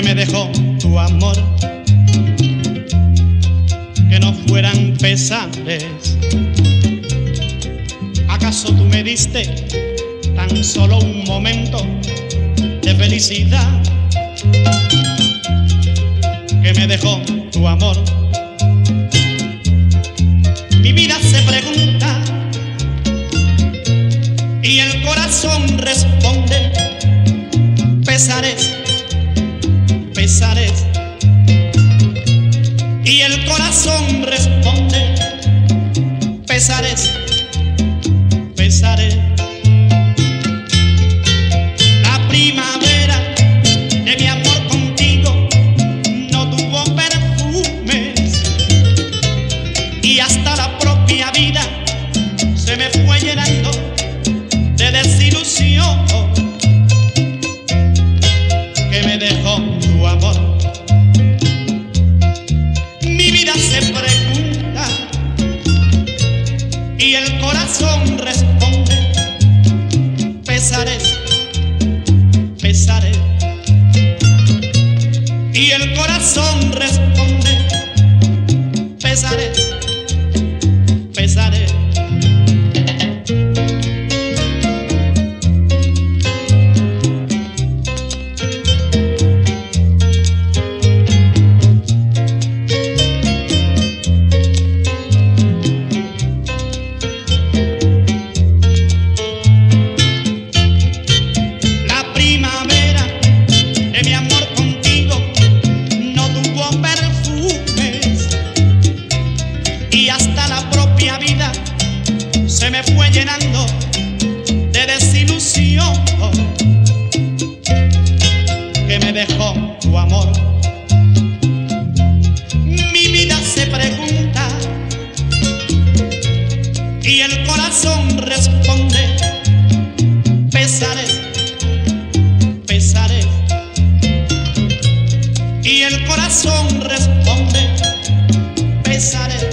que me dejó tu amor, que no fueran pesares. ¿Acaso tú me diste tan solo un momento de felicidad? Que me dejó tu amor. Mi vida se pregunta y el corazón responde, pesares. Y el corazón responde, pesares, y el corazón responde, pesares, pesares. Y el corazón responde, pesares, y hasta la propia vida se me fue llenando de desilusión que me dejó tu amor. Mi vida se pregunta y el corazón responde, pesaré, pesares. Y el corazón responde, pesaré.